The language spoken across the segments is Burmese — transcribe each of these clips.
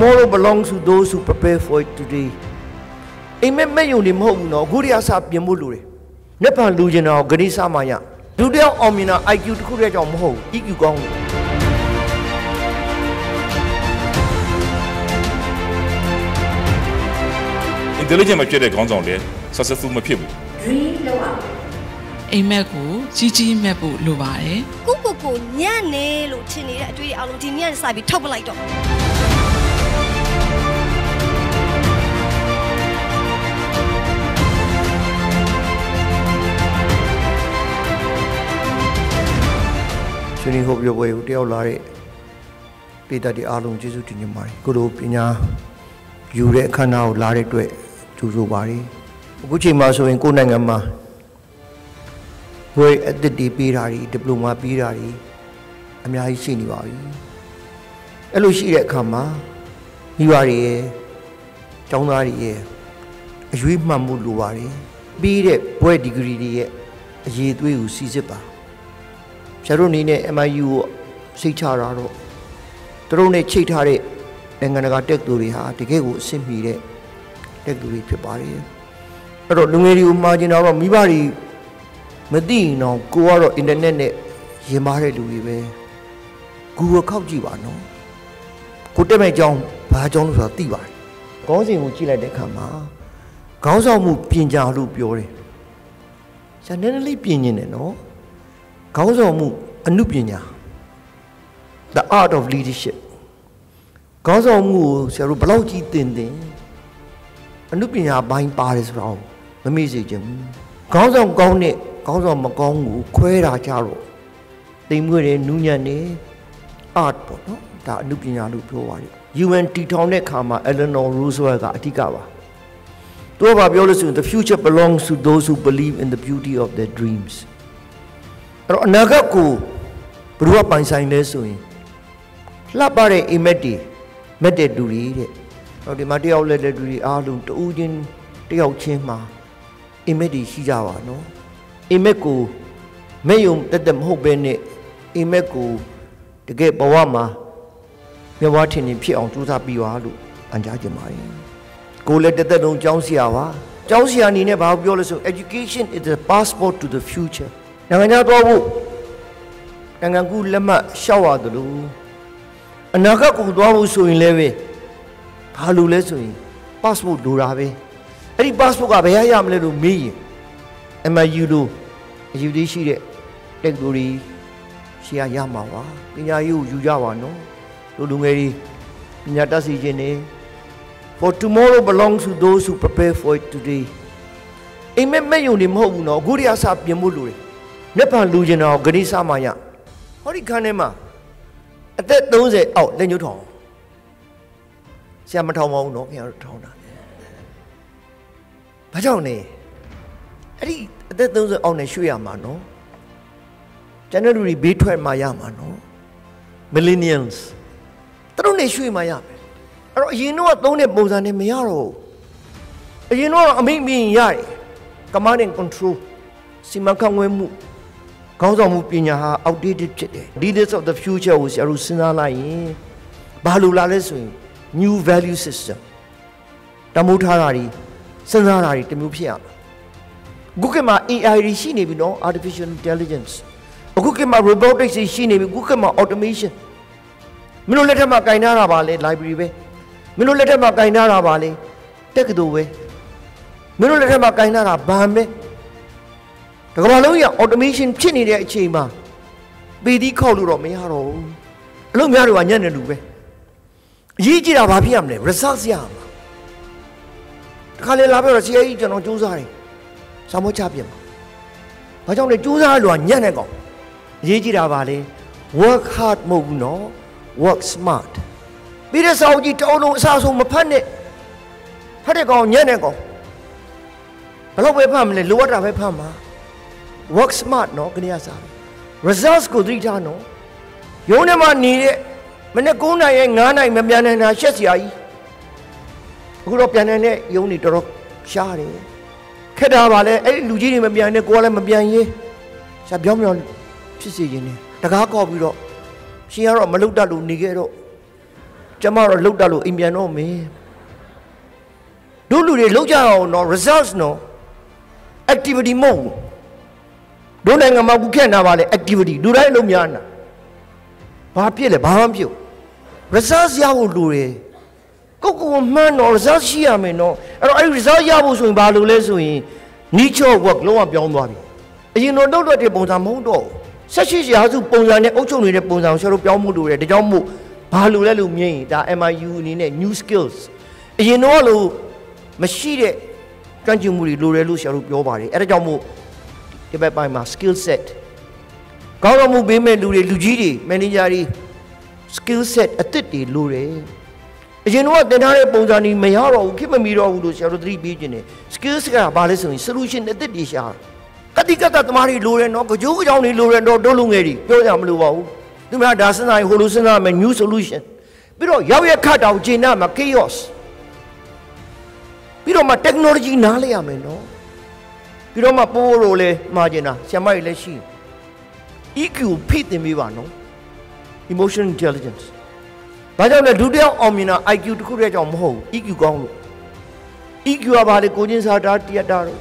tomorrow belongs to those who prepare for it today အိမ်မက်မဲ့ယုံနေမဟုတ်ဘူးနော်အခုတည်းအစားပြင်ဖို့လိုတယ်။နေ့ပန်လူကျင်တာကိုဂရိစမှရဒုတိယအောင်မြင်တာ IQ တစ်ခုတည်းကြောင့်မဟုတ်ဘူး EQ ကောင်းတယ် intelligent မဖြစ်တဲ့ခေါင်းဆောင်လည်း successful မဖြစ်ဘူး dream လောက်အောင်အိမ်မက်ကိုကြီးကြီးမက်ဖို့လိုပါတယ်ကိုကိုကိုညံ့နေလို့ထင်နေတဲ့အတွေ့အကြုံအလုံးဒီညံ့စပြီးထောက်ပလိုက်တော့ ရှင်နေဟုတ်ပြောပွဲကိုတယောက်လာတဲ့ပိတတ်ဒီအားလုံးကျေးဇူးတင်ကြပါတယ်ကိုလိုပညာယူတဲ့အခမ်းအနားကိုလာတဲ့အတွက်ကြိုးဆိုပါတယ်အခုချိန်မှာဆိုရင်ကိုယ်နိုင်ငံမှာဘွေအသစ်တီးပေးတာဒီဒီပလိုမာပေးတာဒီအများကြီးရှိနေပါပြီအဲ့လိုရှိတဲ့အခါမှာမိဘတွေရဲ့ကျောင်းသားတွေရဲ့အရွေးမှတ်မှုလိုပါတယ်ပြီးတဲ့ဘွဲဒီဂရီတွေရဲ့အရေးသွေးကိုစီစစ်ပါ ဆရာတို့အနေနဲ့ MIU ကိုစိတ်ချတာတော့သူတို့နဲ့ချိတ်ထားတဲ့နိုင်ငံတကာတက်သူတွေဟာတကယ်ကိုအဆင့်မီတဲ့တက်သူတွေဖြစ်ပါတယ်အဲ့တော့လူငယ်တွေကိုမှာကျင်တော့မိဘတွေမသိရင်တော့ကိုကတော့အင်တာနက်နဲ့ရင်မာတဲ့လူတွေပဲ Google ခောက်ကြည့်ပါနော်ကိုတက်မဲ့အကြောင်းဘာအကြောင်းလို့ဆိုတာသိပါတယ်ခေါင်းစဉ်ကိုကြည့်လိုက်တဲ့အခါမှာခေါင်းဆောင်မှုပြင်ကြလို့ပြောတယ်ဆရာနည်းနည်းလေးပြင်နေတယ်နော် ခေါင်းဆောင်မှုအမှုပညာ the art of leadership ခေါင်းဆောင်မှုကိုဆရာတို့ဘယ်လောက်ကြီးသင်သင်အမှုပညာဘိုင်းပါတယ်ဆိုတော့မမေ့စေချင်ဘူးခေါင်းဆောင်ကောင်းတဲ့ခေါင်းဆောင်မကောင်းဘူးခွဲတာကြတော့တိမ်မွေးတယ်နူးညံ့တယ် art ပေါ့နော်ဒါအမှုပညာလို့ပြောပါတယ် UN တီထောင်တဲ့ခါမှာ Eleanor Roosevelt ကအဓိကပါသူကပြောလို့ဆိုရင် the future belongs to those who believe in the beauty of their dreams အဲ့တော့အနာဂတ်ကိုဘယ်သူကပိုင်ဆိုင်လဲဆိုရင်လှပတဲ့အိမ်မက်တွေမက်တဲ့လူတွေတဲ့ဟောဒီမှာတယောက်လက်တဲ့လူတွေအားလုံးတူးချင်းတယောက်ချင်းမှာအိမ်မက်တွေရှိကြပါနော်အိမ်မက်ကိုမဲ့ယုံတက်တက်မဟုတ်ပဲနဲ့အိမ်မက်ကိုတကယ်ဘဝမှာမြတ်ဝါထင်နေဖြစ်အောင်ကြိုးစားပြီးပါလို့အန်ကြားကြပါတယ်ကိုယ်လည်းတက်တက်လုံးကြောင်းစရာပါကြောင်းစရာအနေနဲ့ဘာပြောလဲဆို education is the passport to the future နိုင်ငံခြားသွားဖို့နိုင်ငံကူးလက်မှတ်လျှောက်ရတယ်လို့အနာဂတ်ကိုသွားဖို့ဆိုရင်လည်းပဲဘာလို့လဲဆိုရင် passport လိုတာပဲအဲ့ဒီ passport ကဘယ်ရရမလဲလို့မေးရင် MIU လို့အယူသေးရှိတဲ့တက်ဂိုရီရှေ့ရရမှာပါပညာရေးကိုယူကြပါနော်လူလူငယ်တွေပညာတတ်စီခြင်းနေ for tomorrow belongs to those who prepare for it today အိမ်မက်မဲ့ယုံနေမဟုတ်ဘူးနော်အခုတည်းအစားပြင်ဖို့လိုတယ် နေ့ပန်လူကျင်တာကိုဂရိစမှရဟောဒီခန်းထဲမှာအသက်30အောက်လက်ညှိုးထောင်ဆရာမထောင်ပါဘူးနော်ခင်ဗျားတို့ထောင်တာဘာကြောင့်လဲအဲ့ဒီအသက်30အောက်နဲ့ရွှေ့ရမှာနော်ကျန်တဲ့လူတွေဘေးထွက်မှရမှာနော် millennials သူတို့နေရွှေ့မှရမယ်အဲ့တော့အရင်တော့သုံးတဲ့ပုံစံနဲ့မရတော့ဘူးအရင်တော့အမိန့်မြင်ရတယ် command and control စီမံခန့်ခွဲမှု ခေါင်းဆောင်မှုပညာဟာ outdated ဖြစ်တယ် leaders of the future ကိုဆရာတို့စဉ်းစားလိုက်ရင်ဘာလို့လာလဲဆိုရင် new value system တမိုးထားတာတွေစဉ်းစားတာတွေတစ်မျိုးဖြစ်ရမှာအခုကမှ AI တွေရှိနေပြီနော် artificial intelligence အခုကမှ robotics တွေရှိနေပြီအခုကမှ automation မင်းတို့လက်ထက်မှာကင်ထားတာပါလေ library ပဲမင်းတို့လက်ထက်မှာကင်ထားတာပါလေတက္ကသိုလ်ပဲမင်းတို့လက်ထက်မှာကင်ထားတာဗန်ပဲ တကမ္ဘာလုံးကြီး automation ဖြစ်နေတဲ့အချိန်မှာပေသီးခောက်လို့တော့မရတော့ဘူးအလုံးများတွေကညံ့နေလူပဲအရေးကြီးတာဘာဖြစ်ရမလဲ result ရမှာတခါလေလာပြောတော့ CA ကြီးကျွန်တော်စူးစမ်းတယ်စာမောချပြင်ပါဘာကြောင့်လဲစူးစမ်းလို့ကညံ့နေကောင်အရေးကြီးတာပါလေ work hard မဟုတ်ဘူးနော် work smart ပြီးတဲ့စာအုပ်ကြီးတောင်းလုံးအစားဆုံးမဖတ်နဲ့ဖတ်တဲ့ကောင်ညံ့နေကောင်ဘယ်တော့ပဲဖတ်မလဲလိုအပ်တာပဲဖတ်မှာ work smart နော်ကနေရစား results ကိုသတိထားနော်ရုံးထဲမှာနေတဲ့မနေ့9နိုင်ရဲ့9နိုင်မပြန်နိုင်တာရှက်စရာကြီးအခုတော့ပြန်နိုင်တဲ့ရုံးတွေတော်တော်ရှားတယ်ခက်တာပါလေအဲ့ဒီလူကြီးတွေမပြန်နဲ့ကိုကလည်းမပြန်ရေးရှားပြောင်းပြောင်းဖြစ်စီခြင်းနဲ့တကားကောက်ပြီးတော့ရှင်ကတော့မလုတ်တတ်လို့နေခဲ့တော့ကျမတော့လှုပ်တတ်လို့အိမ်ပြန်တော့မယ်တို့လူတွေလှုပ်ကြအောင်နော် results နော် activity မဟုတ်ဘူး တို့နိုင်ငံမှာခုခက်နာပါလေ activity လူတိုင်းလုံးများနာဘာဖြစ်လဲဘာမှမဖြစ် results ရဖို့လူတွေကိုကိုမှန်းတော့ results ရှိရမယ်နော်အဲ့တော့အဲ့ဒီ result ရဖို့ဆိုရင်ဘာလို့လဲဆိုရင် nature work လုံးဝပြောင်းသွားပြီအရင်တော့လုပ်တော့တဲ့ပုံစံမဟုတ်တော့ဆက်ရှိရာစုပုံစံနဲ့အုပ်ချုပ်နေတဲ့ပုံစံကိုဆရာတို့ပြောင်းမှုလို့ရတယ်ဒါကြောင့်မို့ဘာလို့လဲလို့မြင်ရင်ဒါ MIU အနေနဲ့ new skills အရင်တော့လို့မရှိတဲ့ကံကြမှုတွေလိုတယ်လို့ဆရာတို့ပြောပါတယ်အဲ့ဒါကြောင့်မို့ ဒီဘက်ပိုင်းမှာ skill set ကောင်းကောင်းမှုပေးမဲ့လူတွေလူကြီးတွေ manager တွေ skill set အသစ်တွေလိုတယ်အရင်တော့တင်ထားတဲ့ပုံစံတွေမရတော့ဘူးခင်မမီတော့ဘူးလို့ဆရာတို့သတိပေးခြင်းတယ် skills ကဘာလဲဆိုရင် solution အသစ်တွေရှာကတိကတသမားတွေလိုတယ်နော်ကြိုးကြောင်တွေလိုတယ်တော့တို့လူငယ်တွေပြောကြမလို့ပါဘူးသူများဒါစဉ်းစားရင်ဟိုလိုစဉ်းစားမယ် new solution ပြီးတော့ရောက်ရခတ်တောင်ဂျင်းနာမှာ chaos ပြီးတော့မှ technology နားလဲရမယ်နော် ပြီးတော့မှပိုးရိုလဲမှာကျင်တာဆရာမကြီးလည်းရှိ EQ ဖိတင်ပေးပါနော် emotional intelligence ဘာကြောင့်လဲဒုတိယအောင်မြင်တာ IQ တခုတည်းကြောင့်မဟုတ်ဘူး EQ ကောင်းလို့ EQ ကဘာလဲကိုချင်းစာတာတရားတာတော့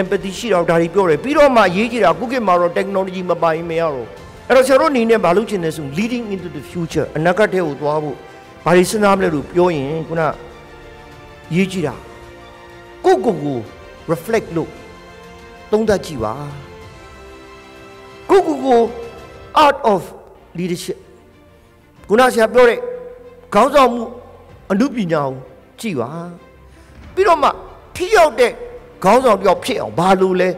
empathy ရှိတော့ဒါတွေပြောတယ်ပြီးတော့မှရေးကြည့်တာခုခေတ်မှာတော့ technology မပိုင်မရတော့အဲ့တော့ဆရာတို့အနေနဲ့ဘာလုပ်ချင်လဲဆို leading into the future အနာဂတ်ထဲကိုသွားဖို့ဘာတွေစဉ်းစားမလဲလို့ပြောရင်ခုနရေးကြည့်တာကိုကိုကို reflect လို့ သုံးသပ်ကြည့်ပါကိုကိုကို art of leadership ခုနဆရာပြောတဲ့ခေါင်းဆောင်မှုအမှုပညာကိုကြည့်ပါပြီးတော့မှထိရောက်တဲ့ခေါင်းဆောင်တယောက်ဖြစ်အောင်ဘာလို့လဲ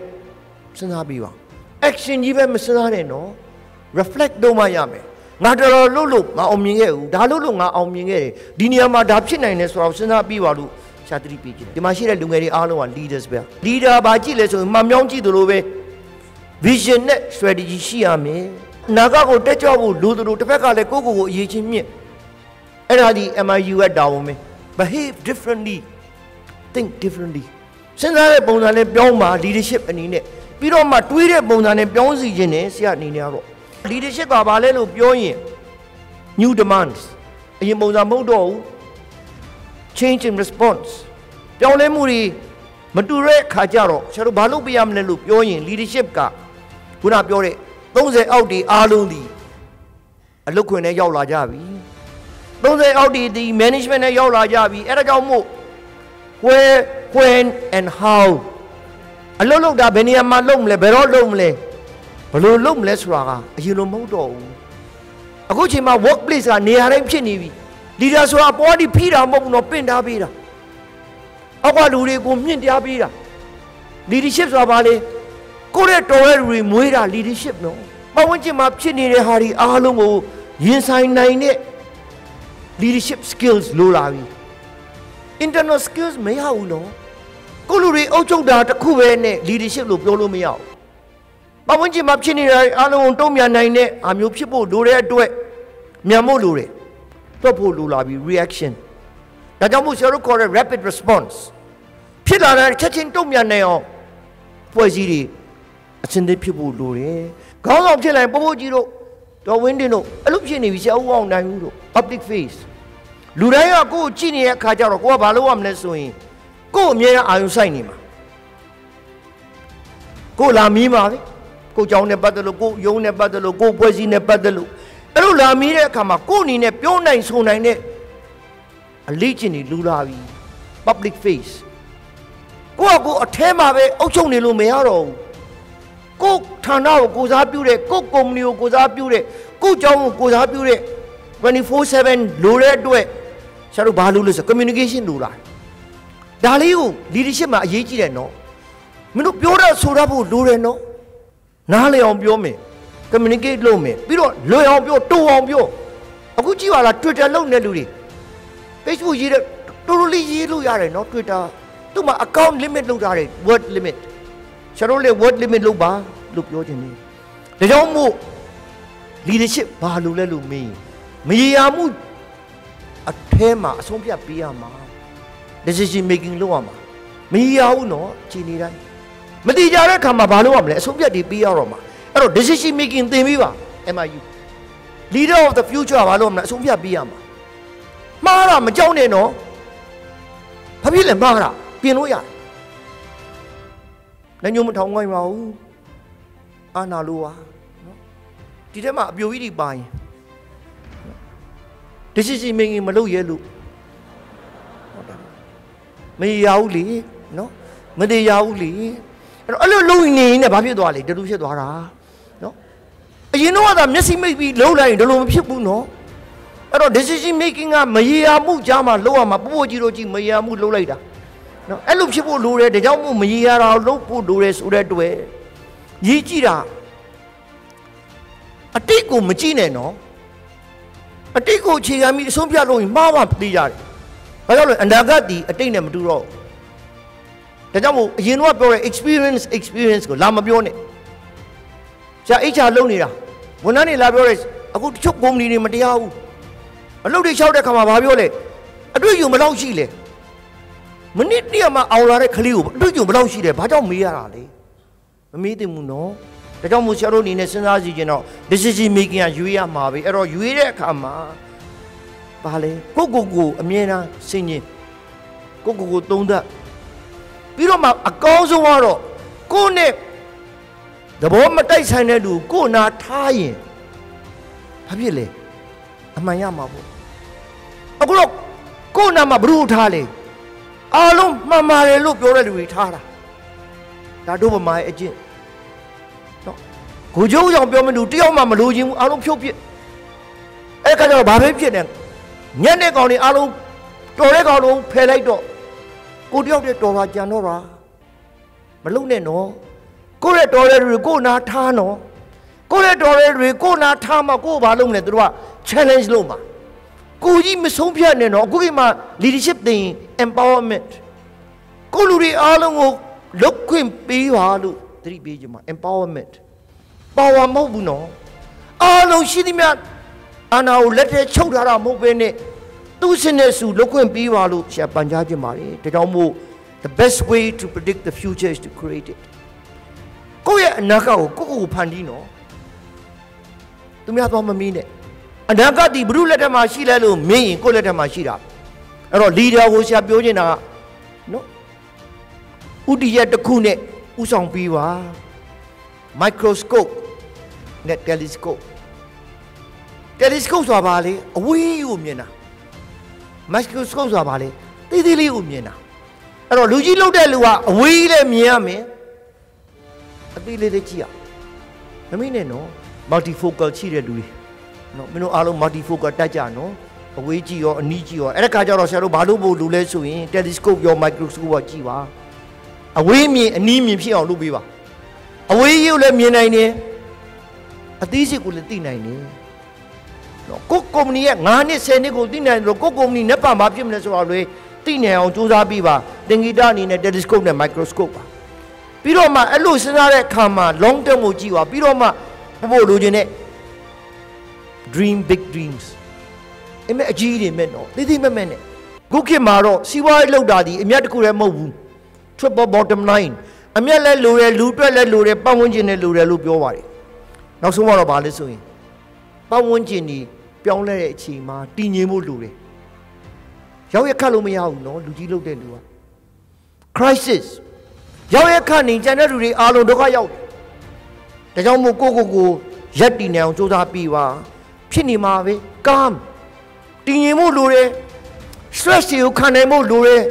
စဉ်းစားပြီးပါ action ကြီးပဲမစဉ်းစားနဲ့နော် reflect လုပ်မှရမယ်ငါတော်တော်လို့လို့ငါအောင်မြင်ခဲ့ဘူးဒါလို့လို့ငါအောင်မြင်ခဲ့တယ်ဒီနေရာမှာဒါဖြစ်နိုင်တယ်ဆိုတော့စဉ်းစားပြီးပါလို့ ရှာတတိပြကြည့်တယ်ဒီမှာရှိတဲ့လူငယ်တွေအားလုံးက leaders ပဲ leader ဘာကြည့်လဲဆိုရင်မှမြောင်းကြည့်သလိုပဲ vision နဲ့ strategy ရှိရမယ်နာဂကိုတက်ကြွဖို့လိုသလိုတစ်ဖက်ကလည်းကိုယ့်ကိုယ်ကိုအရေးချင်းမြင့်အဲ့ဒါဒီ MIU ကတာဝန်ပဲ behave differently think differently စဉ်းစားတဲ့ပုံစံနဲ့ပြောင်းပါ leadership အနေနဲ့ပြီးတော့မှတွေးတဲ့ပုံစံနဲ့ပြောင်းစီခြင်းနဲ့ဆရာအနေနဲ့ကတော့ leadership ကဘာလဲလို့ပြောရင် new demands အရင်ပုံစံမဟုတ်တော့ဘူး change in response ပြောင်းလဲမှုတွေမတူတဲ့ခါကြတော့ဆရာတို့ဘာလုပ်ပြရမလဲလို့ပြောရင် leadership ကခုနပြောတဲ့30အောက်ဒီအားလုံးဒီအလုတ်ခွင်နဲ့ရောက်လာကြပြီ30အောက်ဒီဒီ management နဲ့ရောက်လာကြပြီအဲ့ဒါကြောင့်မို့ where when and how အလုတ်လုတ်တာဘယ်နေရာမှာလုပ်မလဲဘယ်တော့လုပ်မလဲဘယ်လိုလုပ်မလဲဆိုတာကအရင်လိုမဟုတ်တော့ဘူးအခုချိန်မှာ workplace ကနေရာတိုင်းဖြစ်နေပြီ leader ဆိုတာပေါ်ဒီဖိတာမဟုတ်ဘူးနော်ပင့်ထားပေးတာအောက်ကလူတွေကိုမြင့်တရားပေးတာ leadership ဆိုတာဘာလဲကိုယ့်ရဲ့တော်ရဲ့လူတွေမွေးတာ leadership နော်ပတ်ဝန်းကျင်မှာဖြစ်နေတဲ့ဟာဒီအားလုံးကိုရင်ဆိုင်နိုင်တဲ့ leadership skills လိုလာပြီ internal skills မရဘူးနော်ကိုလူတွေအုပ်ချုပ်တာတစ်ခုပဲနဲ့ leadership လို့ပြောလို့မရဘူးပတ်ဝန်းကျင်မှာဖြစ်နေတာအားလုံးကိုတုံ့ပြန်နိုင်တဲ့အားမျိုးဖြစ်ဖို့လိုတဲ့အတွက်မြန်ဖို့လိုတယ် တွက်ဖို့လိုလာပြီ reaction ဒါကြောင့်မို့ဆရာတို့ခေါ်တဲ့ rapid response ဖြစ်လာတဲ့ချက်ချင်းတုံ့ပြန်နိုင်အောင်ဖွဲ့စည်းတွေအစင်းသေးဖြစ်ဖို့လိုတယ်ခေါင်းဆောင်ဖြစ်လာရင်ပို့ဖို့ကြီးတို့တော်ဝင်းတင်တို့အဲ့လိုဖြစ်နေပြီဆရာဦးအောင်နိုင်ဦးတို့ public face လူတိုင်းကကိုယ်ကြည့်နေတဲ့အခါကျတော့ကိုကဘာလုပ်ရမလဲဆိုရင်ကိုယ်အမြဲတမ်းအာရုံစိုက်နေမှာကိုယ်လာမီးမှာပဲကိုယ်ကြောင်းနဲ့ပတ်သက်လို့ကိုယ်ယုံနဲ့ပတ်သက်လို့ကိုယ်ဖွဲ့စည်းနဲ့ပတ်သက်လို့ အဲ့လိုလာမီးတဲ့အခါမှာကိုယ်အနေနဲ့ပြောနိုင်ဆိုနိုင်တဲ့အလေးကျင့်နေလူလာပြီ public face ကိုကကိုယ်အแทမှာပဲအုပ်ချုပ်နေလို့မရတော့ဘူးကိုယ်ဌာနကိုကိုစားပြုတဲ့ကိုယ်ကုမ္ပဏီကိုကိုစားပြုတဲ့ကိုယ်ကြောင်းကိုကိုစားပြုတဲ့24/7လိုတဲ့အတွက်ဆရာတို့ဘာလို့လဲဆို communication လိုတာဒါလေးကို leadership မှာအရေးကြီးတယ်နော်မင်းတို့ပြောတာဆိုရဖို့လိုတယ်နော်နားလည်အောင်ပြောမယ် communicate လုပ်မယ်ပြီးတော့လွယ်အောင်ပြောတိုးအောင်ပြောအခုကြည့်ပါလား Twitter လုပ်နေလူတွေ Facebook ရေးတဲ့တော်တော်လေးရေးလို့ရတယ်နော် Twitter သူ့မှာ account limit လုပ်ထားတယ် word limit ဆရာတို့လေ word limit လုပ်ပါလို့ပြောခြင်းနေဒါကြောင့်မို့ leadership ဘာလို့လဲလို့မင်းမရေရာမှုအထဲမှာအဆုံးဖြတ်ပေးရမှာ decision making လုပ်ရမှာမရေရာဘူးနော်ခြေနေတိုင်းမတိကြတဲ့အခါမှာဘာလုပ်ရမလဲအဆုံးဖြတ်တွေပေးရတော့မှာ အဲ့တော့ decision making သင်ပြီးပါ MIU leader of the future ဘာလုပ်ရမလဲအဆုံးဖြတ်ပေးရမှာမှားတာမကြောက်နဲ့နော်ဘာဖြစ်လဲမှားတာပြင်လို့ရတယ်လည်းညုံမထောင်ငိုင်းပါဘူးအာနာလိုပါနော်ဒီထဲမှာအပြိုကြီးတွေပါရင်ဒီစီစီမင်းကြီးမလုပ်ရဲလို့ဟုတ်တယ်မရဘူးလေနော်မတရားဘူးလေအဲ့တော့အဲ့လိုလုံနေနေဘာဖြစ်သွားလဲဒလူဖြစ်သွားတာနော် အရင်တော့ကမျက်စိမိတ်ပြီးလှုပ်လိုက်ရင်ဒလူမဖြစ်ဘူးနော်အဲ့တော့ decision making ကမရေရာမှုကြားမှာလှုပ်ရမှာပို့ပို့ကြီးတို့ကြီးမရေရာမှုလှုပ်လိုက်တာနော်အဲ့လိုဖြစ်ဖို့လိုတယ်ဒါကြောင့်မို့မရေရာတာလှုပ်ဖို့လိုတယ်ဆိုတဲ့အတွက်ကြီးကြည့်တာအတိတ်ကိုမကြည့်နဲ့နော်အတိတ်ကိုအခြေခံပြီးအဆုံးဖြတ်လို့ရင်မှားမှသိကြတယ်ဘာကြောင့်လဲအနာဂတ်ဒီအတိတ်နဲ့မတူတော့ဘူးဒါကြောင့်မို့အရင်တော့ပြောတဲ့ experience experience ကိုလာမပြောနဲ့ဆရာ HR လုံနေတာ ဝန်ထမ်းတွေလာပြောတယ်အခုတချို့ကုမ္ပဏီတွေမတရားဘူးအလုပ်တွေလျှောက်တဲ့ခါမှာဘာပြောလဲအတွေ့အကြုံဘယ်လောက်ရှိလဲမနစ်တည်းမှာအောင်လာတဲ့ကလေးကိုအတွေ့အကြုံဘယ်လောက်ရှိတယ်ဘာကြောင့်မေးရတာလဲမမေးသင့်ဘူးနော်ဒါကြောင့်မို့ဆရာတို့အနေနဲ့စဉ်းစားကြည့်ကြတော့ decision making ကရွေးရမှာပဲအဲ့တော့ရွေးတဲ့အခါမှာဘာလဲကိုကိုကိုအမြဲတမ်းစဉ်းကျင်ကိုကိုကိုသုံးသပ်ပြီးတော့မှအကောင်းဆုံးကတော့ကိုနဲ့ သဘောမတိုက်ဆိုင်တဲ့လူကိုနာထားရင်ဘာဖြစ်လဲအမှန်ရမှာပေါ့အခုတော့ကိုနာမှာဘ ᱹ ထားလေအားလုံးမှန်ပါတယ်လို့ပြောတဲ့လူတွေထားတာဒါတို့ဗမာရဲ့အကျင့်နော်ကိုကျိုးကြောင့်ပြောမလို့တယောက်မှမလို့ခြင်းဘူးအားလုံးဖြုတ်ပြစ်အဲ့ခါကျတော့ဘာပဲဖြစ်နေညနေကောင်တွေအားလုံးတော်တဲ့ကောင်လုံးဖယ်လိုက်တော့ကိုတယောက်တည်းတော်ပါကြံတော့ပါမလုံနဲ့နော် ကိုရဲ့တော်တဲ့တွေကိုနာထားနော်ကိုရဲ့တော်တဲ့တွေကိုနာထားမှကိုဘာလုပ်မလဲသူတို့က challenge လုပ်မှာကိုကြီးမဆုံးဖြတ်နဲ့နော်အခုကိမှ leadership သင် empowerment ကိုလူတွေအားလုံးကိုလုတ်ခွင့်ပေးပါလို့သတိပေးကြမှာ empowerment power မဟုတ်ဘူးနော်အားလုံးရှိသမျှအာနာကိုလက်ထဲချုပ်ထားတာမဟုတ်ဘဲနဲ့သူ့စနစ်စုလုတ်ခွင့်ပေးပါလို့ဆရာပန်ကြားခြင်းပါတယ်ဒါကြောင့်မို့ the best way to predict the future is to create it ကိုယ့်ရဲ့အနာဂတ်ကိုကိုယ့်ကိုယ်ဖန်တီးနော်သူများတော့မမီးနဲ့အနာဂတ်ဒီဘုရုလက်ထက်မှာရှိလဲလို့မင်းရင်ကိုယ့်လက်ထက်မှာရှိတာအဲ့တော့ leader ကိုဆရာပြောချင်တာကနော်ဥတီရက်တစ်ခုနဲ့ဥဆောင်ပြီးပါ microscope နဲ့ telescope telescope ဆိုတာဘာလဲအဝေးကိုမြင်တာ microscope ဆိုတာဘာလဲသေးသေးလေးကိုမြင်တာအဲ့တော့လူကြီးလောက်တဲ့လူကအဝေးလည်းမြင်ရမယ် အသေးလေးလေးကြည့်ရမမေ့နဲ့နော် multifocal ရှိတဲ့လူတွေနော်မင်းတို့အားလုံး multifocal တက်ကြနော်အဝေးကြည့်ရောအနီးကြည့်ရောအဲ့ဒါခါကျတော့ဆရာတို့ဘာလို့ပို့လူလဲဆိုရင် telescope ရော microscope ရောကြည့်ပါအဝေးမြင်အနီးမြင်ဖြစ်အောင်လုပ်ပေးပါအဝေးကြီးကိုလည်းမြင်နိုင်တယ်အသေးစိတ်ကိုလည်းသိနိုင်တယ်နော်ကိုကုမ္ပဏီရဲ့9နှစ်10နှစ်ကိုသိနိုင်တယ်လို့ကိုကုမ္ပဏီနဲ့ပါမှာဖြစ်မလဲဆိုတော့လေသိနိုင်အောင်စူးစမ်းပြီးပါသင်္ကေတအနေနဲ့ telescope နဲ့ microscope ပါ ပြီးတော့မှအဲ့လိုစဉ်းစားတဲ့အခါမှာ long term ကိုကြည့်ပါပြီးတော့မှဘို့လိုချင်တဲ့ dream big dreams အမေအကြီးတွေမဲ့တော့သိသိမဲ့မဲ့နဲ့ခုခေတ်မှာတော့စီးပွားရေးလောက်တာဒီအမြတ်တစ်ခုလည်းမဟုတ်ဘူး triple bottom line အမြတ်လည်းလိုတယ်လူအတွက်လည်းလိုတယ်ပတ်ဝန်းကျင်လည်းလိုတယ်လို့ပြောပါတယ်နောက်ဆုံးတော့ဗာလဲဆိုရင်ပတ်ဝန်းကျင်ဒီပြောင်းလဲတဲ့အချိန်မှာတည်ငြိမ်ဖို့လိုတယ်ရောက်ရခတ်လို့မရဘူးနော်လူကြီးလုပ်တဲ့လူက crisis ရောက်ရခတ်နေကြတဲ့လူတွေအားလုံးဒုက္ခရောက်တယ်ဒါကြောင့်မို့ကိုကိုကိုရက်တည်နေအောင်စူးစမ်းပြီးပါဖြစ်နေမှာပဲ calm တည်ငြိမ်ဖို့လိုတယ် stress တွေကိုခံနိုင်ဖို့လိုတယ်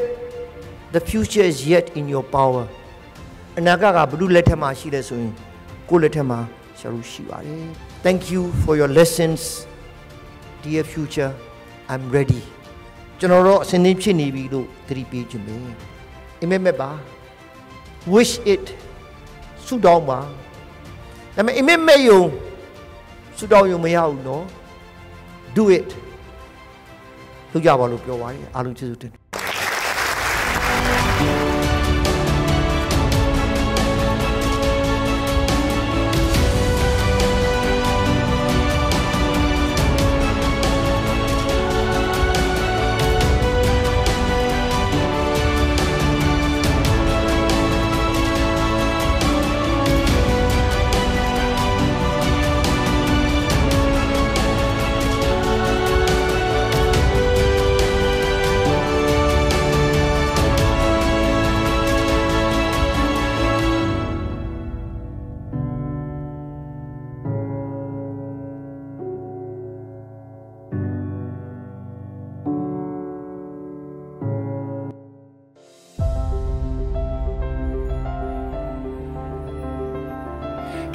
the future is yet in your power အနာဂတ်ကဘု து လက်ထက်မှာရှိတယ်ဆိုရင်ကိုယ့်လက်ထက်မှာဆရာတို့ရှိပါတယ် thank you for your lessons dear future i'm ready ကျွန်တော်တို့အစဉ်သင်းဖြစ်နေပြီလို့သတိပေးခြင်းပဲအမေမဲ့ပါ wish it ဆုတောင်းပါဒါပေမဲ့အမေမဲ့ယုံဆုတောင်းယုံမရဘူးနော် do it လုပ်ကြပါလို့ပြောပါတယ်အားလုံးကျေးဇူးတင်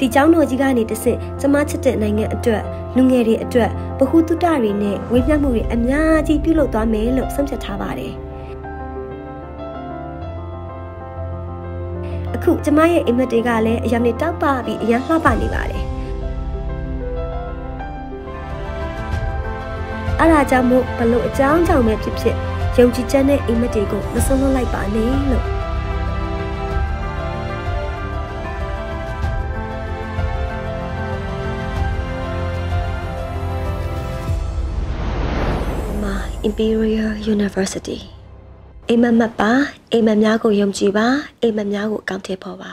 ဒီเจ้าတော်ကြီးကနေတဆင့်ကျမချစ်တဲ့နိုင်ငံအတွက်လူငယ်တွေအတွက်ဗဟုသုတတွေနဲ့ဝေမျှမှုတွေအများကြီးပြုလုပ်သွားမယ်လို့ဆုံးဖြတ်ထားပါတယ်အခုကျမရဲ့အိမ်မက်တွေကလည်းအရင်နေတောက်ပပြီးအရင်လှပနေပါတယ်အဲ့ဒါကြောင့်မို့ဘလို့အကြောင်းကြောင့်ပဲဖြစ်ဖြစ်ယုံကြည်ချက်နဲ့အိမ်မက်တွေကိုမဆုံးလွတ်လိုက်ပါနဲ့လို့ Imperial University အိမ်မက်မက်ပါအိမ်မက်များကိုယုံကြည်ပါအိမ်မက်များကိုအကောင့်ထည့်ဖို့ပါ